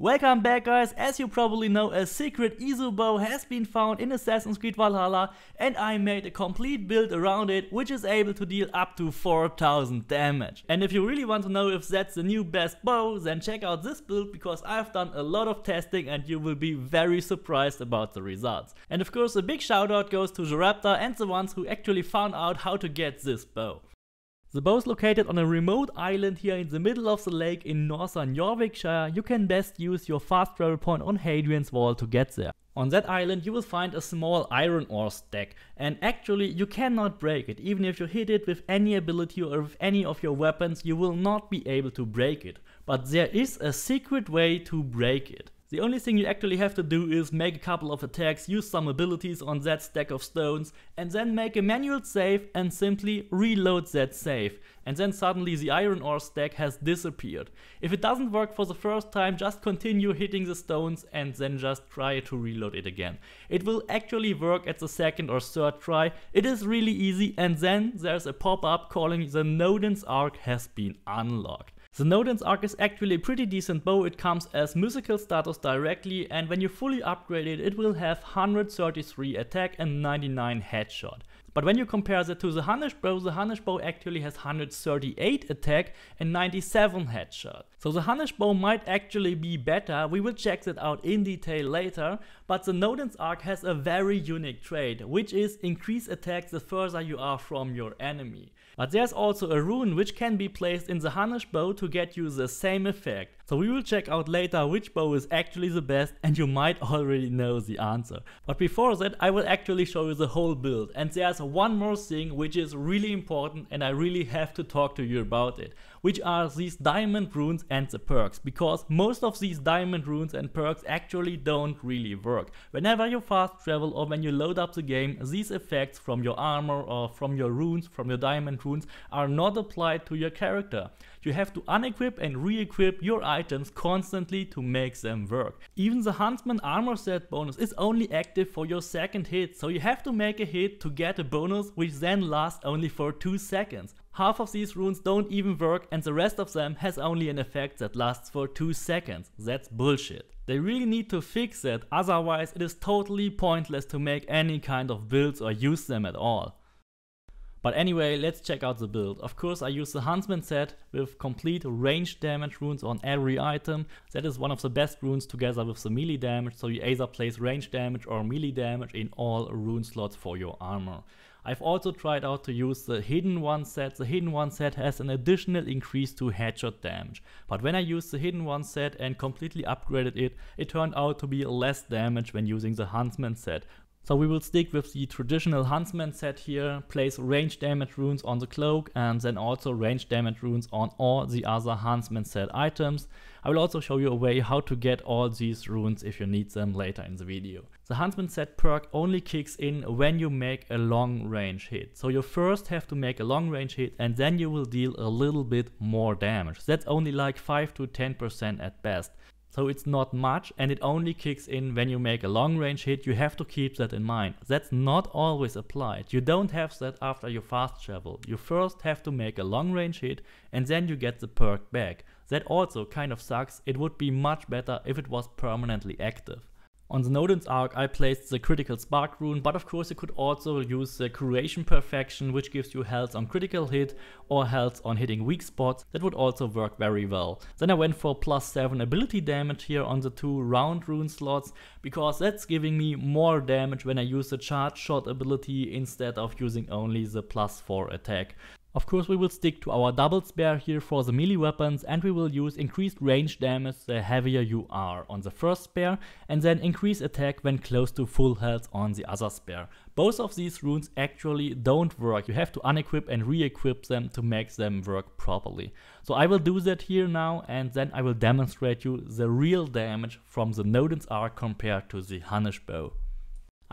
Welcome back guys, as you probably know a secret Isu bow has been found in Assassin's Creed Valhalla and I made a complete build around it which is able to deal up to 4000 damage. And if you really want to know if that's the new best bow then check out this build because I've done a lot of testing and you will be very surprised about the results. And of course a big shout out goes to Jaraptor and the ones who actually found out how to get this bow. The bow is located on a remote island here in the middle of the lake in northern Jorvikshire. You can best use your fast travel point on Hadrian's Wall to get there. On that island you will find a small iron ore stack and actually you cannot break it. Even if you hit it with any ability or with any of your weapons you will not be able to break it. But there is a secret way to break it. The only thing you actually have to do is make a couple of attacks, use some abilities on that stack of stones, and then make a manual save and simply reload that save. And then suddenly the iron ore stack has disappeared. If it doesn't work for the first time, just continue hitting the stones and then just try to reload it again. It will actually work at the second or third try. It is really easy and then there's a pop-up calling the Nodens Arc has been unlocked. The Nodens Arc is actually a pretty decent bow, it comes as mythical status directly and when you fully upgrade it, it will have 133 attack and 99 headshot. But when you compare that to the Hunnish bow, the Hunnish bow actually has 138 attack and 97 headshot. So the Hunnish bow might actually be better, we will check that out in detail later, but the Nodens Arc has a very unique trait, which is increase attack the further you are from your enemy. But there's also a rune which can be placed in the Hunnish bow to get you the same effect. So we will check out later which bow is actually the best and you might already know the answer. But before that I will actually show you the whole build and there's one more thing which is really important and I really have to talk to you about it which are these diamond runes and the perks, because most of these diamond runes and perks actually don't really work. Whenever you fast travel or when you load up the game, these effects from your armor or from your runes, from your diamond runes, are not applied to your character. You have to unequip and re-equip your items constantly to make them work. Even the Huntsman armor set bonus is only active for your second hit, so you have to make a hit to get a bonus which then lasts only for 2 seconds. Half of these runes don't even work and the rest of them has only an effect that lasts for 2 seconds. That's bullshit. They really need to fix that, otherwise it is totally pointless to make any kind of builds or use them at all. But anyway, let's check out the build. Of course I use the Huntsman set with complete range damage runes on every item. That is one of the best runes together with the melee damage, so you either place range damage or melee damage in all rune slots for your armor. I've also tried out to use the hidden one set. The hidden one set has an additional increase to headshot damage. But when I used the hidden one set and completely upgraded it, it turned out to be less damage when using the huntsman set. So we will stick with the traditional huntsman set here, place range damage runes on the cloak and then also range damage runes on all the other huntsman set items. I will also show you a way how to get all these runes if you need them later in the video. The huntsman set perk only kicks in when you make a long range hit. So you first have to make a long range hit and then you will deal a little bit more damage. That's only like 5 to 10% at best. So it's not much and it only kicks in when you make a long range hit, you have to keep that in mind. That's not always applied. You don't have that after your fast travel. You first have to make a long range hit and then you get the perk back. That also kind of sucks, it would be much better if it was permanently active. On the Nodens arc I placed the critical spark rune, but of course you could also use the Curative Perfection which gives you health on critical hit or health on hitting weak spots, that would also work very well. Then I went for plus 7 ability damage here on the two round rune slots, because that's giving me more damage when I use the charge shot ability instead of using only the plus 4 attack. Of course we will stick to our double spare here for the melee weapons and we will use increased range damage the heavier you are on the first spare and then increase attack when close to full health on the other spare. Both of these runes actually don't work, you have to unequip and re-equip them to make them work properly. So I will do that here now and then I will demonstrate you the real damage from the Nodens Arc compared to the Hunnish bow.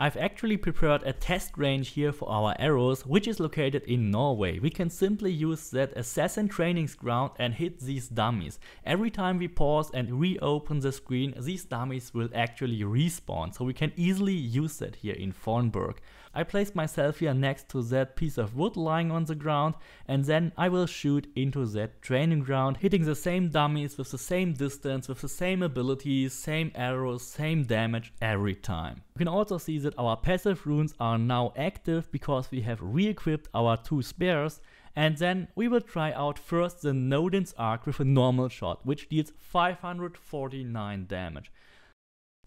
I've actually prepared a test range here for our arrows, which is located in Norway. We can simply use that assassin trainings ground and hit these dummies. Every time we pause and reopen the screen, these dummies will actually respawn, so we can easily use that here in Fornburg. I place myself here next to that piece of wood lying on the ground and then I will shoot into that training ground, hitting the same dummies with the same distance, with the same abilities, same arrows, same damage every time. You can also see that our passive runes are now active because we have re-equipped our two spears and then we will try out first the Nodens Arc with a normal shot, which deals 549 damage.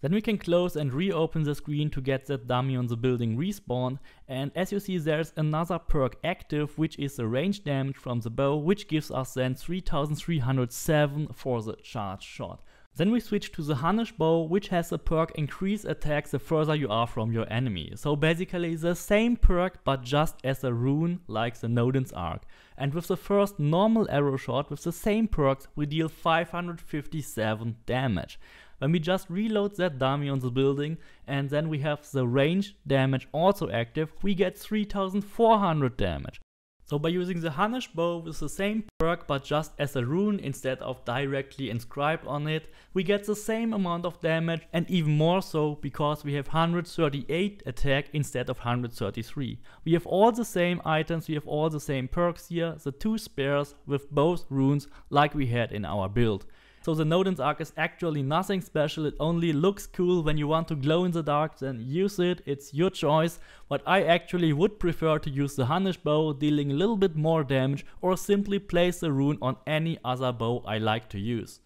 Then we can close and reopen the screen to get that dummy on the building respawn. And as you see there's another perk active which is the range damage from the bow which gives us then 3307 for the charge shot. Then we switch to the Hunnish bow which has the perk increase attacks the further you are from your enemy. So basically the same perk but just as a rune like the Nodens Arc. And with the first normal arrow shot with the same perks we deal 557 damage when we just reload that dummy on the building and then we have the range damage also active, we get 3400 damage. So by using the Hunnish bow with the same perk but just as a rune instead of directly inscribed on it, we get the same amount of damage and even more so because we have 138 attack instead of 133. We have all the same items, we have all the same perks here, the two spears with both runes like we had in our build. So the Nodens Arc is actually nothing special, it only looks cool when you want to glow in the dark, then use it, it's your choice. But I actually would prefer to use the Hunnish bow, dealing a little bit more damage, or simply place the rune on any other bow I like to use.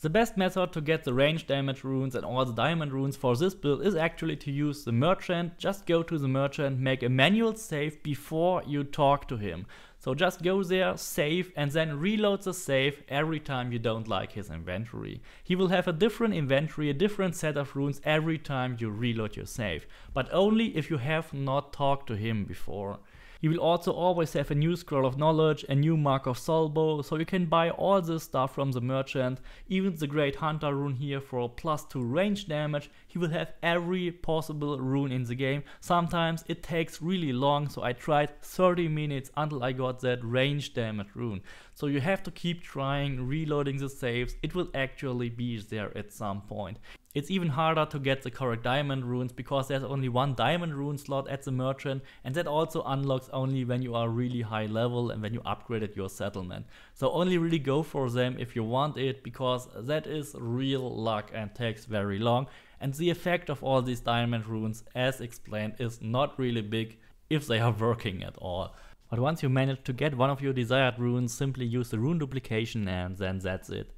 The best method to get the range damage runes and all the diamond runes for this build is actually to use the merchant. Just go to the merchant, make a manual save before you talk to him. So just go there, save, and then reload the save every time you don't like his inventory. He will have a different inventory, a different set of runes every time you reload your save, but only if you have not talked to him before. You will also always have a new scroll of knowledge, a new mark of soul bow, so you can buy all this stuff from the merchant, even the great hunter rune here for plus 2 range damage, he will have every possible rune in the game. Sometimes it takes really long, so I tried 30 minutes until I got that range damage rune. So you have to keep trying, reloading the saves, it will actually be there at some point. It's even harder to get the correct diamond runes because there's only one diamond rune slot at the merchant and that also unlocks only when you are really high level and when you upgraded your settlement. So only really go for them if you want it because that is real luck and takes very long. And the effect of all these diamond runes as explained is not really big if they are working at all. But once you manage to get one of your desired runes, simply use the rune duplication and then that's it.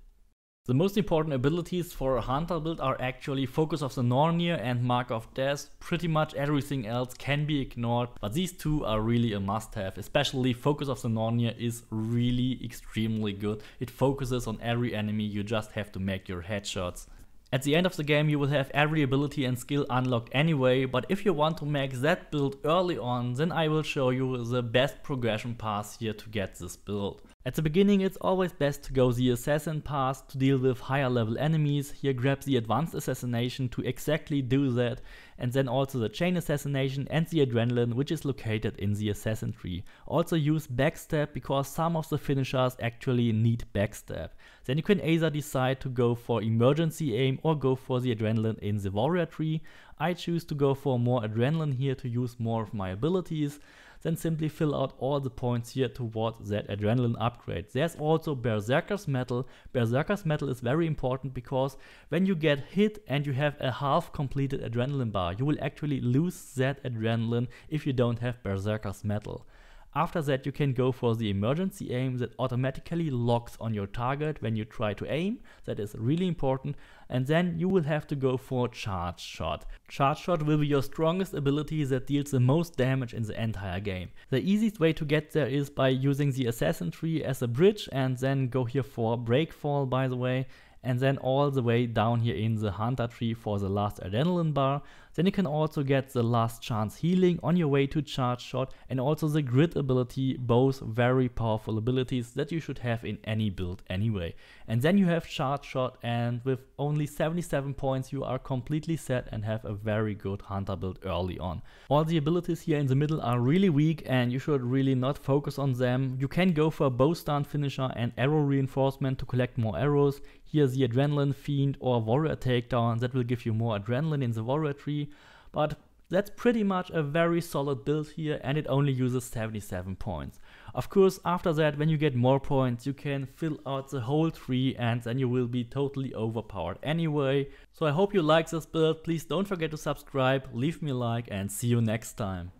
The most important abilities for a hunter build are actually Focus of the Nornir and Mark of Death. Pretty much everything else can be ignored, but these two are really a must have. Especially Focus of the Nornir is really extremely good. It focuses on every enemy, you just have to make your headshots. At the end of the game you will have every ability and skill unlocked anyway, but if you want to make that build early on, then I will show you the best progression path here to get this build. At the beginning it's always best to go the assassin path to deal with higher level enemies, here grab the advanced assassination to exactly do that and then also the chain assassination and the adrenaline which is located in the assassin tree. Also use backstab because some of the finishers actually need backstab. Then you can either decide to go for emergency aim or go for the adrenaline in the warrior tree. I choose to go for more adrenaline here to use more of my abilities then simply fill out all the points here towards that adrenaline upgrade. There's also Berserker's Mettle. Berserker's Mettle is very important because when you get hit and you have a half completed adrenaline bar, you will actually lose that adrenaline if you don't have Berserker's Mettle. After that you can go for the emergency aim that automatically locks on your target when you try to aim, that is really important, and then you will have to go for charge shot. Charge shot will be your strongest ability that deals the most damage in the entire game. The easiest way to get there is by using the assassin tree as a bridge and then go here for breakfall by the way and then all the way down here in the hunter tree for the last adrenaline bar. Then you can also get the last chance healing on your way to charge shot and also the grid ability, both very powerful abilities that you should have in any build anyway. And then you have charge shot and with only 77 points you are completely set and have a very good hunter build early on. All the abilities here in the middle are really weak and you should really not focus on them. You can go for a bow stun finisher and arrow reinforcement to collect more arrows. Here's the Adrenaline Fiend or Warrior Takedown that will give you more adrenaline in the Warrior tree, but that's pretty much a very solid build here and it only uses 77 points. Of course after that when you get more points you can fill out the whole tree and then you will be totally overpowered anyway. So I hope you like this build, please don't forget to subscribe, leave me a like and see you next time.